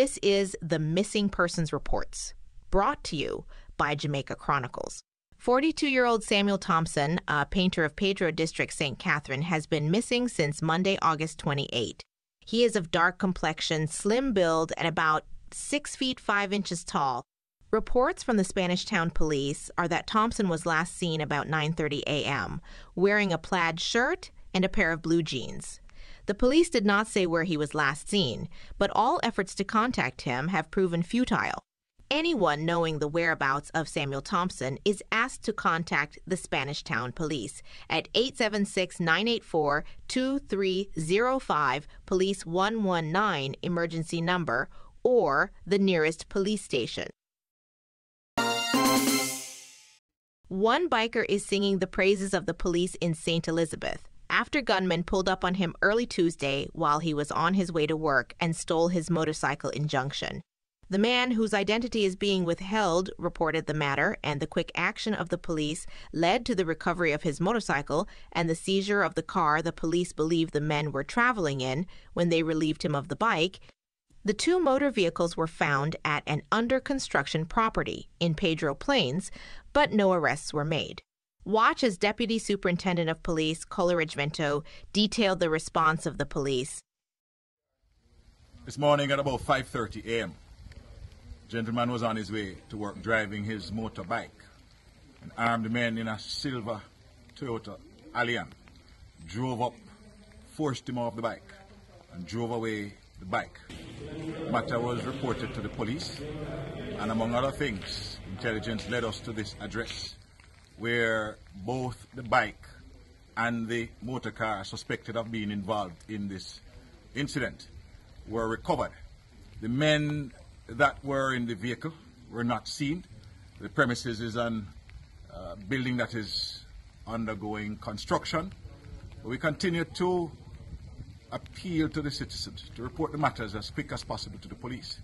This is the Missing Persons Reports, brought to you by Jamaica Chronicles. 42 year old Samuel Thompson, a painter of Pedro District, St. Catherine, has been missing since Monday, August 28. He is of dark complexion, slim build, and about 6 feet 5 inches tall. Reports from the Spanish Town Police are that Thompson was last seen about 9:30 a.m., wearing a plaid shirt and a pair of blue jeans. The police did not say where he was last seen, but all efforts to contact him have proven futile. Anyone knowing the whereabouts of Samuel Thompson is asked to contact the Spanish Town Police at 876 984 2305, Police 119 emergency number, or the nearest police station. One biker is singing the praises of the police in St. Elizabeth after gunmen pulled up on him early Tuesday while he was on his way to work and stole his motorcycle in Junction. The man, whose identity is being withheld, reported the matter, and the quick action of the police led to the recovery of his motorcycle and the seizure of the car the police believe the men were traveling in when they relieved him of the bike. The two motor vehicles were found at an under construction property in Pedro Plains, but no arrests were made. Watch as Deputy Superintendent of Police Coleridge Minto detailed the response of the police. This morning at about 5:30 a.m., gentleman was on his way to work driving his motorbike. An armed man in a silver Toyota Allion drove up, forced him off the bike, and drove away the bike. Matter was reported to the police, and among other things, intelligence led us to this address where both the bike and the motor car suspected of being involved in this incident were recovered. The men that were in the vehicle were not seen. The premises is an uh, building that is undergoing construction. We continue to appeal to the citizens to report the matters as quick as possible to the police.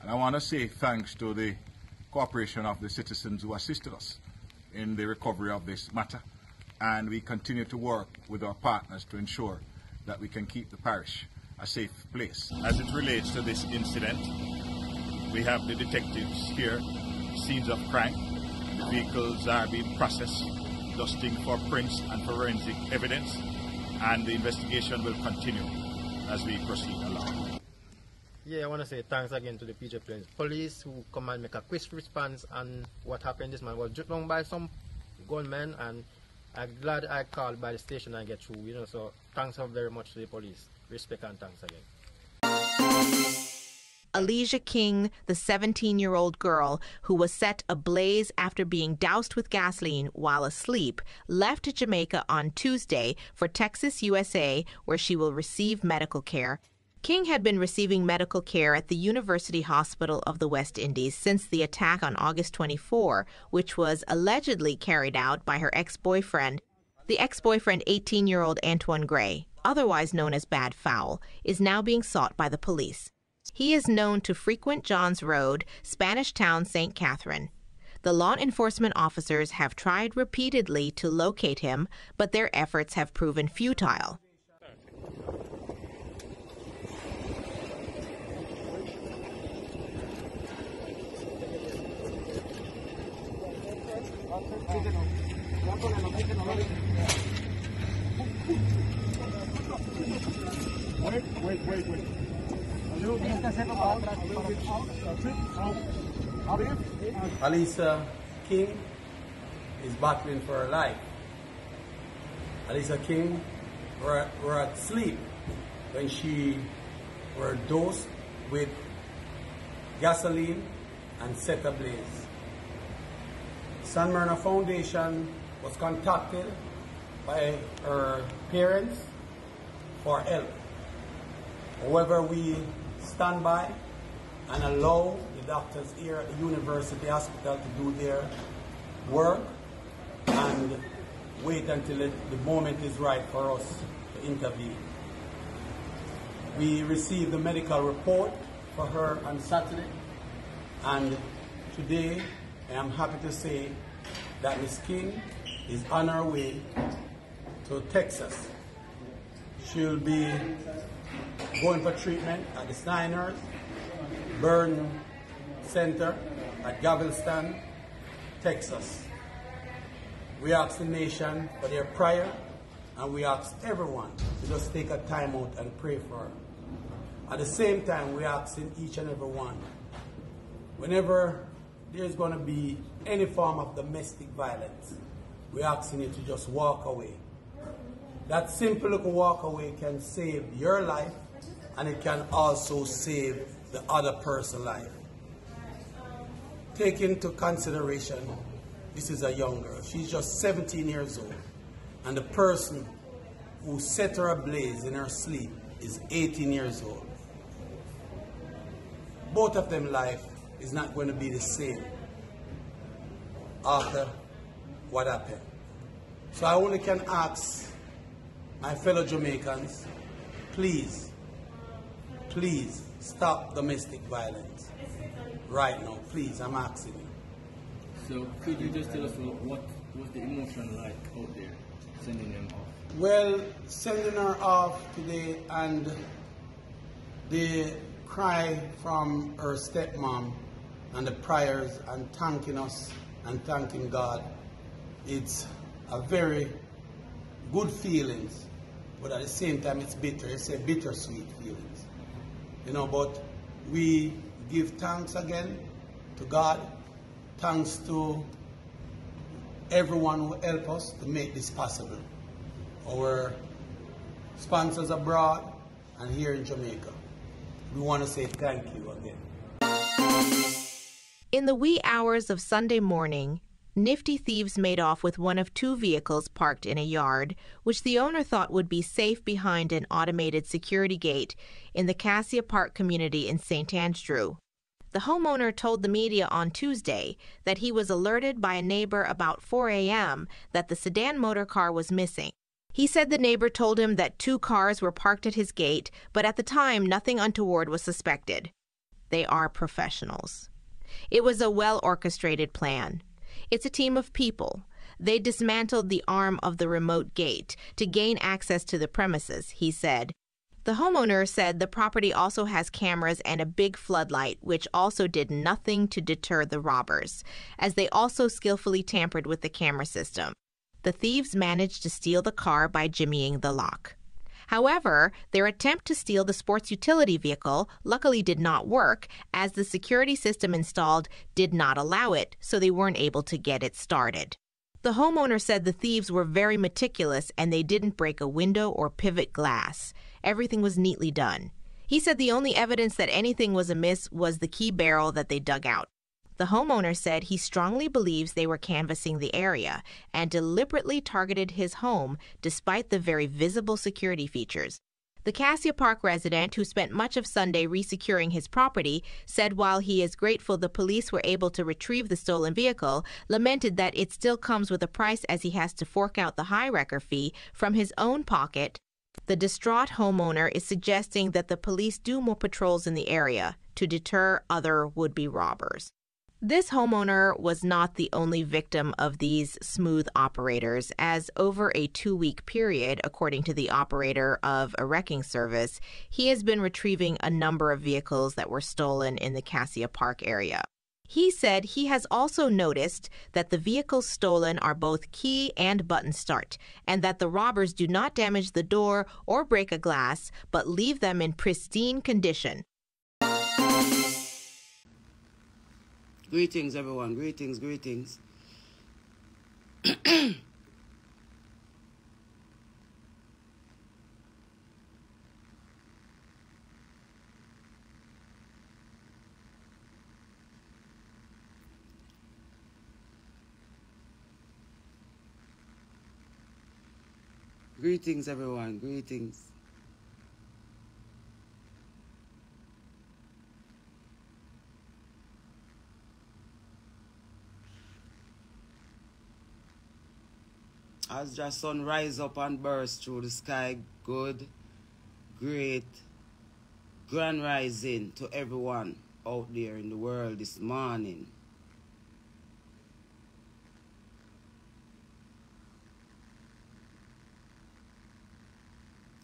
And I want to say thanks to the cooperation of the citizens who assisted us in the recovery of this matter. And we continue to work with our partners to ensure that we can keep the parish a safe place. As it relates to this incident, we have the detectives here, scenes of crime. The vehicles are being processed, dusting for prints and forensic evidence, and the investigation will continue as we proceed along. Yeah, I want to say thanks again to the PJ Plains police who come and make a quick response on what happened. This man was driven by some gunmen, and I'm glad I called by the station and get through. You know, so thanks very much to the police. Respect and thanks again. Alicia King, the 17 year old girl who was set ablaze after being doused with gasoline while asleep, left Jamaica on Tuesday for Texas, USA, where she will receive medical care. King had been receiving medical care at the University Hospital of the West Indies since the attack on August 24, which was allegedly carried out by her ex boyfriend. The ex boyfriend, 18 year old Antoine Gray, otherwise known as Bad Fowl, is now being sought by the police. He is known to frequent Johns Road, Spanish Town, St. Catherine. The law enforcement officers have tried repeatedly to locate him, but their efforts have proven futile. Wait, wait, wait, wait. Alisa King is battling for her life. Alisa King were, were at sleep when she were dosed with gasoline and set ablaze. San Myrna Foundation was contacted by her parents for help. However, we stand by and allow the doctors here at the university hospital to do their work and wait until it, the moment is right for us to intervene. We received the medical report for her on Saturday and today I am happy to say that Ms. King is on her way to Texas. She'll be going for treatment at the Shriners Burn Center at Galveston, Texas. We ask the nation for their prayer, and we ask everyone to just take a time out and pray for her. At the same time, we ask in each and every one, whenever there's going to be any form of domestic violence, we're asking you to just walk away. That simple little walk away can save your life and it can also save the other person's life. Take into consideration, this is a young girl. She's just 17 years old. And the person who set her ablaze in her sleep is 18 years old. Both of them life is not going to be the same after what happened. So I only can ask my fellow Jamaicans, please, please stop domestic violence right now. Please, I'm asking you. So could you just tell us what was the emotion like out there, sending them off? Well, sending her off today and the cry from her stepmom and the prayers and thanking us and thanking God, it's a very good feelings, but at the same time it's bitter. It's a bittersweet feelings. You know, but we give thanks again to God, thanks to everyone who helped us to make this possible. Our sponsors abroad and here in Jamaica. We want to say thank you again. In the wee hours of Sunday morning, nifty thieves made off with one of two vehicles parked in a yard, which the owner thought would be safe behind an automated security gate in the Cassia Park community in St. Andrew. The homeowner told the media on Tuesday that he was alerted by a neighbor about 4 a.m. that the sedan motor car was missing. He said the neighbor told him that two cars were parked at his gate, but at the time nothing untoward was suspected. They are professionals. It was a well orchestrated plan. It's a team of people. They dismantled the arm of the remote gate to gain access to the premises, he said. The homeowner said the property also has cameras and a big floodlight, which also did nothing to deter the robbers, as they also skillfully tampered with the camera system. The thieves managed to steal the car by jimmying the lock. However, their attempt to steal the sports utility vehicle luckily did not work, as the security system installed did not allow it, so they weren't able to get it started. The homeowner said the thieves were very meticulous and they didn't break a window or pivot glass. Everything was neatly done. He said the only evidence that anything was amiss was the key barrel that they dug out. The homeowner said he strongly believes they were canvassing the area and deliberately targeted his home despite the very visible security features. The Cassia Park resident, who spent much of Sunday resecuring his property, said while he is grateful the police were able to retrieve the stolen vehicle, lamented that it still comes with a price as he has to fork out the high wrecker fee from his own pocket. The distraught homeowner is suggesting that the police do more patrols in the area to deter other would be robbers. This homeowner was not the only victim of these smooth operators, as over a two week period, according to the operator of a wrecking service, he has been retrieving a number of vehicles that were stolen in the Cassia Park area. He said he has also noticed that the vehicles stolen are both key and button start, and that the robbers do not damage the door or break a glass, but leave them in pristine condition. Greetings, everyone. Greetings, greetings. greetings, everyone. Greetings. As the sun rise up and burst through the sky, good, great, grand rising to everyone out there in the world this morning.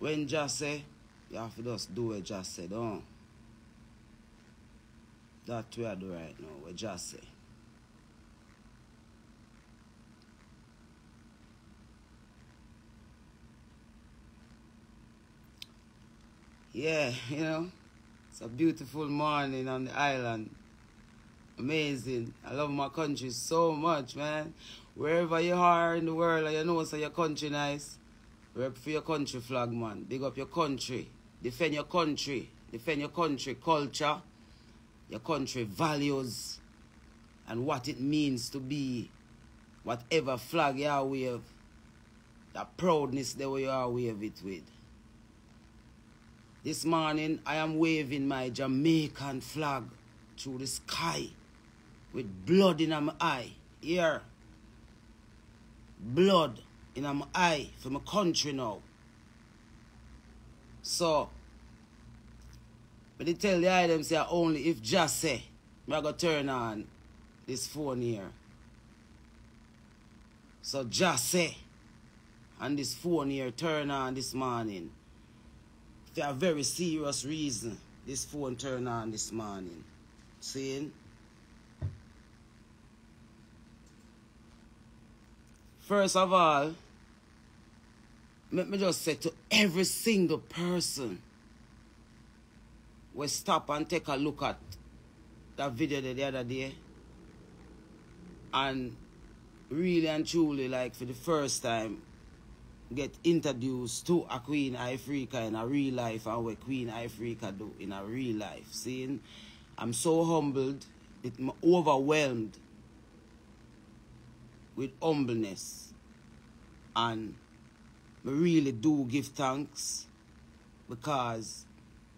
When just say, you have to just do what just said, don't. That we are do right now, we just say. Yeah, you know, it's a beautiful morning on the island. Amazing. I love my country so much, man. Wherever you are in the world, you know so your country nice. Rep for your country flag, man. Big up your country. Defend your country. Defend your country culture, your country values, and what it means to be whatever flag you are with. That proudness that you are with it with. This morning, I am waving my Jamaican flag through the sky with blood in my eye. Here. Blood in my eye for my country now. So, but they tell the item say only if just say, I go turn on this phone here. So just say, and this phone here turn on this morning for a very serious reason, this phone turned on this morning. Seeing? First of all, let me just say to every single person, we stop and take a look at that video the other day and really and truly like for the first time get introduced to a Queen Ifrica in a real life and what Queen Ifrica do in a real life. Seeing, I'm so humbled, I'm overwhelmed with humbleness. And I really do give thanks because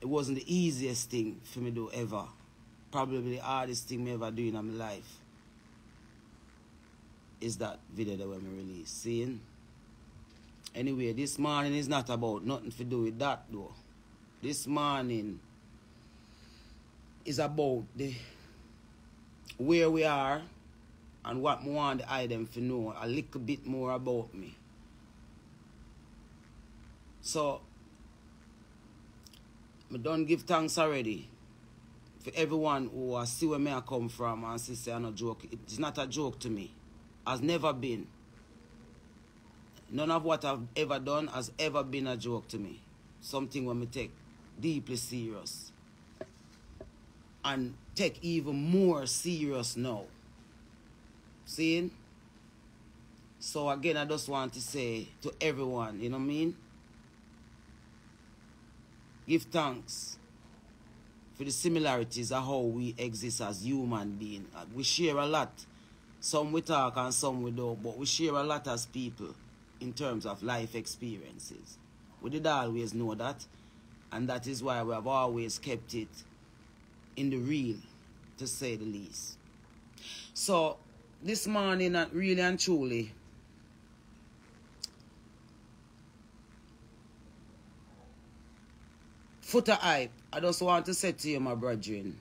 it wasn't the easiest thing for me to do ever. Probably the hardest thing me ever do in my life is that video that we release. Seeing? Anyway, this morning is not about nothing to do with that though. This morning is about the where we are and what I want the item to know a little bit more about me. So I don't give thanks already for everyone who has see where me I come from and see say I'm a joke. It's not a joke to me. Has never been. None of what I've ever done has ever been a joke to me. Something when me take deeply serious. And take even more serious now. Seeing? So again, I just want to say to everyone, you know what I mean? Give thanks for the similarities of how we exist as human beings. We share a lot. Some we talk and some we don't, but we share a lot as people in terms of life experiences. We did always know that, and that is why we have always kept it in the real, to say the least. So, this morning, uh, really and truly, Foota Hype, I just want to say to you, my brethren,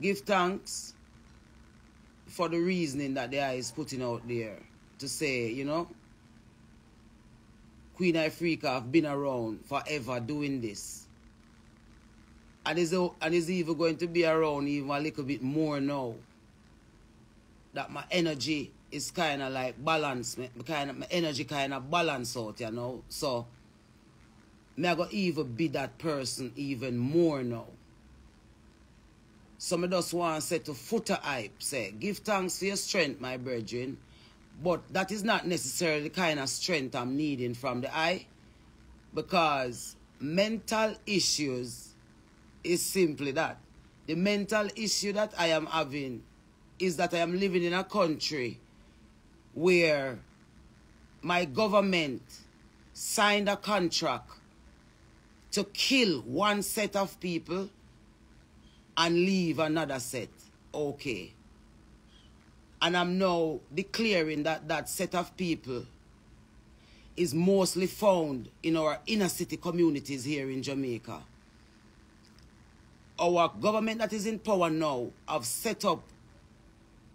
give thanks for the reasoning that the eye is putting out there to say, you know, Queen Ifrica have been around forever doing this. And is, and is even going to be around even a little bit more now. That my energy is kind of like balanced. My, kind of, my energy kind of balance out, you know. So, me I go even be that person even more now. So me just want to say to Foota Hype, say, give thanks for your strength, my brethren. But that is not necessarily the kind of strength I'm needing from the eye. Because mental issues is simply that. The mental issue that I am having is that I am living in a country where my government signed a contract to kill one set of people and leave another set. Okay. And I'm now declaring that that set of people is mostly found in our inner city communities here in Jamaica. Our government that is in power now have set up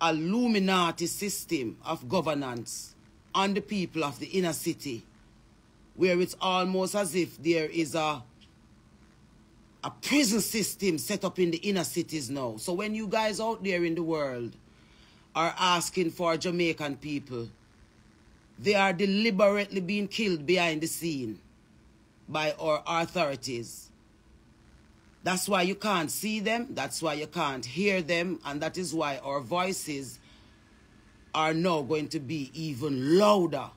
a Illuminati system of governance on the people of the inner city where it's almost as if there is a a prison system set up in the inner cities now. So when you guys out there in the world are asking for Jamaican people, they are deliberately being killed behind the scene by our authorities. That's why you can't see them, that's why you can't hear them, and that is why our voices are now going to be even louder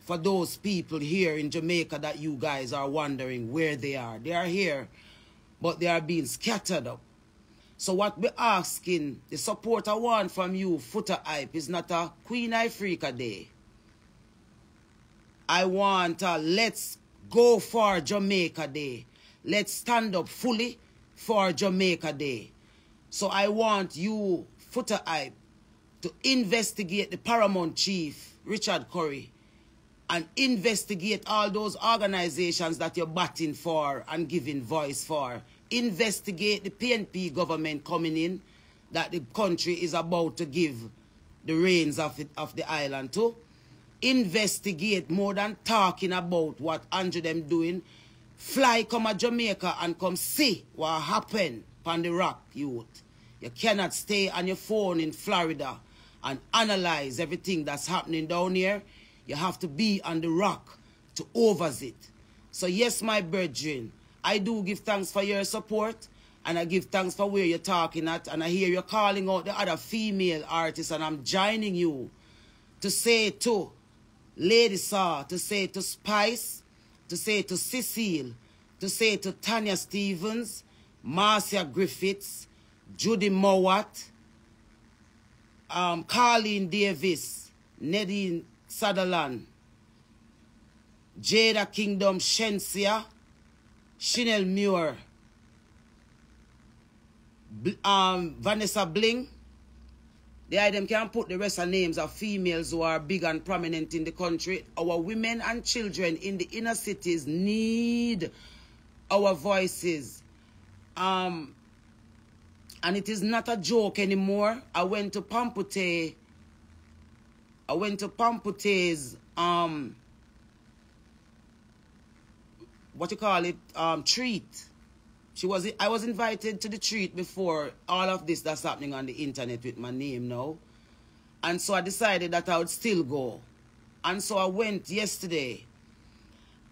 for those people here in Jamaica that you guys are wondering where they are. They are here, but they are being scattered up. So what we're asking, the support I want from you, Foota Hype, is not a Queen Ifrica Day. I want a let's go for Jamaica Day. Let's stand up fully for Jamaica Day. So I want you, Foota Hype, to investigate the Paramount Chief, Richard Currie, and investigate all those organizations that you're batting for and giving voice for. Investigate the PNP government coming in that the country is about to give the reins of, it, of the island to. Investigate more than talking about what Andrew them doing. Fly come to Jamaica and come see what happened on the rock, youth. You cannot stay on your phone in Florida and analyze everything that's happening down here, you have to be on the rock to oversee it. So yes, my brethren, I do give thanks for your support and I give thanks for where you're talking at and I hear you calling out the other female artists and I'm joining you to say to Lady Saw, to say to Spice, to say to Cecile, to say to Tanya Stephens, Marcia Griffiths, Judy Mowat, um, Carlene Davis, Nadine Sutherland, Jada Kingdom Shenseea, Chanel Muir, um, Vanessa Bling. The item can put the rest of names of females who are big and prominent in the country. Our women and children in the inner cities need our voices. Um, and it is not a joke anymore. I went to Pamputtae. I went to Pamputtae's um what you call it um treat. She was I was invited to the treat before all of this that's happening on the internet with my name now. And so I decided that I would still go. And so I went yesterday.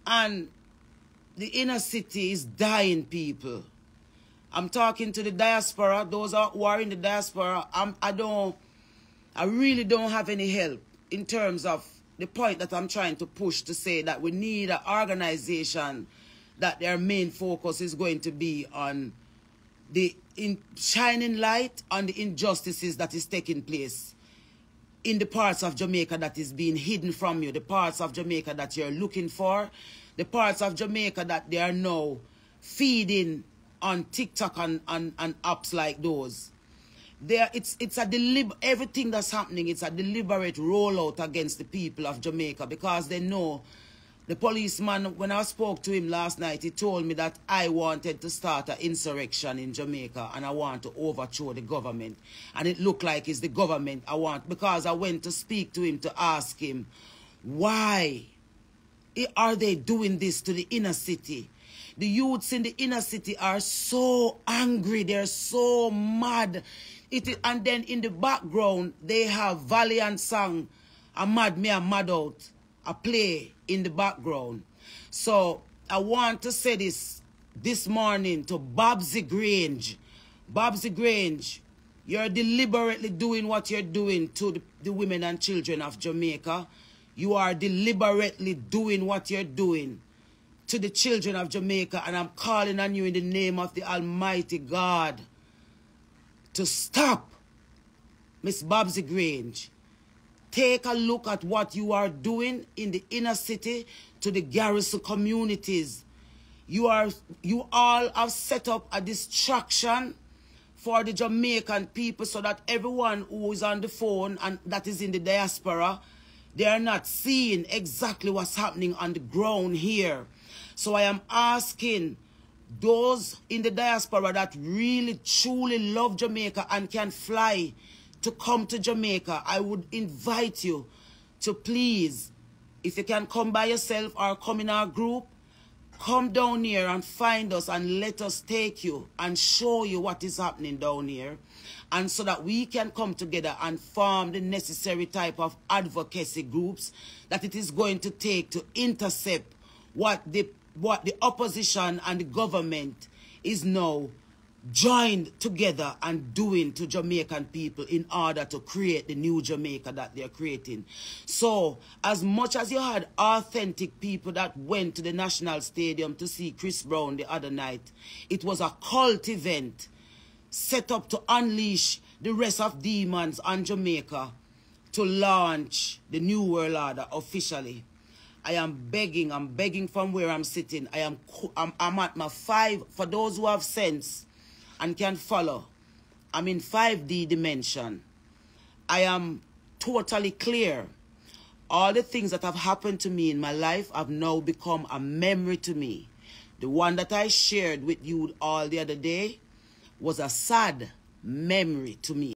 And the inner city is dying people. I'm talking to the diaspora, those who are in the diaspora. I'm, I don't, I really don't have any help in terms of the point that I'm trying to push to say that we need an organization that their main focus is going to be on the in shining light on the injustices that is taking place in the parts of Jamaica that is being hidden from you, the parts of Jamaica that you're looking for, the parts of Jamaica that they are now feeding on TikTok and, and, and apps like those. There, it's it's a delib everything that's happening. It's a deliberate rollout against the people of Jamaica because they know the policeman. When I spoke to him last night, he told me that I wanted to start an insurrection in Jamaica and I want to overthrow the government. And it looked like it's the government I want because I went to speak to him to ask him why are they doing this to the inner city? The youths in the inner city are so angry. They're so mad. It, and then in the background, they have Valiant song, a mad me, a mad out, a play in the background. So I want to say this this morning to Babsy Grange. Babsy Grange, you're deliberately doing what you're doing to the, the women and children of Jamaica. You are deliberately doing what you're doing to the children of Jamaica, and I'm calling on you in the name of the Almighty God to stop Miss Babsy Grange. Take a look at what you are doing in the inner city to the garrison communities. You are you all have set up a distraction for the Jamaican people so that everyone who is on the phone and that is in the diaspora, they are not seeing exactly what's happening on the ground here. So I am asking those in the diaspora that really truly love Jamaica and can fly to come to Jamaica, I would invite you to please, if you can come by yourself or come in our group, come down here and find us and let us take you and show you what is happening down here. And so that we can come together and form the necessary type of advocacy groups that it is going to take to intercept what the what the opposition and the government is now joined together and doing to Jamaican people in order to create the new Jamaica that they're creating. So, as much as you had authentic people that went to the National Stadium to see Chris Brown the other night, it was a cult event set up to unleash the rest of demons on Jamaica to launch the New World Order officially. I am begging, I'm begging from where I'm sitting. I am I'm, I'm at my five, for those who have sense, and can follow. I'm in 5D dimension. I am totally clear. All the things that have happened to me in my life have now become a memory to me. The one that I shared with you all the other day was a sad memory to me.